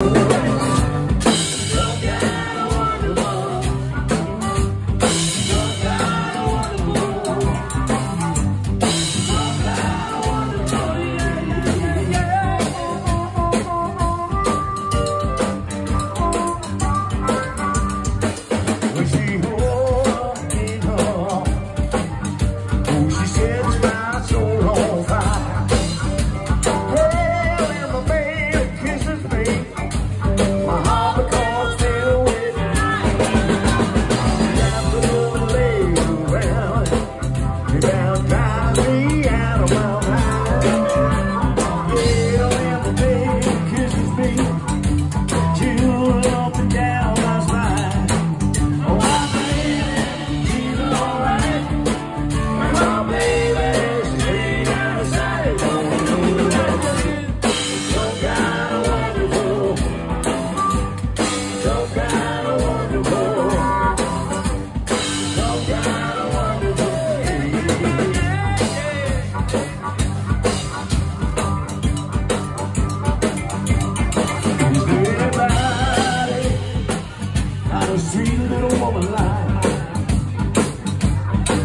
sweet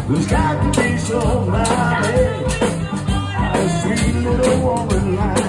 Who's got to be so mighty A sweet little woman like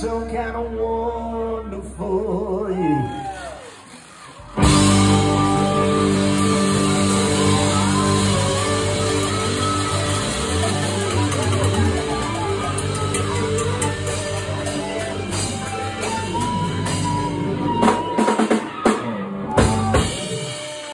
so kind of wonderful.